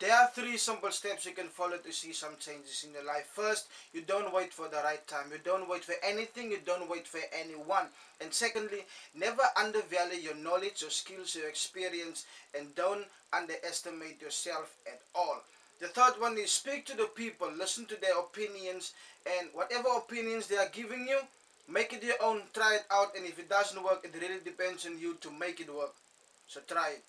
There are three simple steps you can follow to see some changes in your life. First, you don't wait for the right time. You don't wait for anything. You don't wait for anyone. And secondly, never undervalue your knowledge, your skills, your experience, and don't underestimate yourself at all. The third one is speak to the people, listen to their opinions, and whatever opinions they are giving you, make it your own, try it out, and if it doesn't work, it really depends on you to make it work. So try it.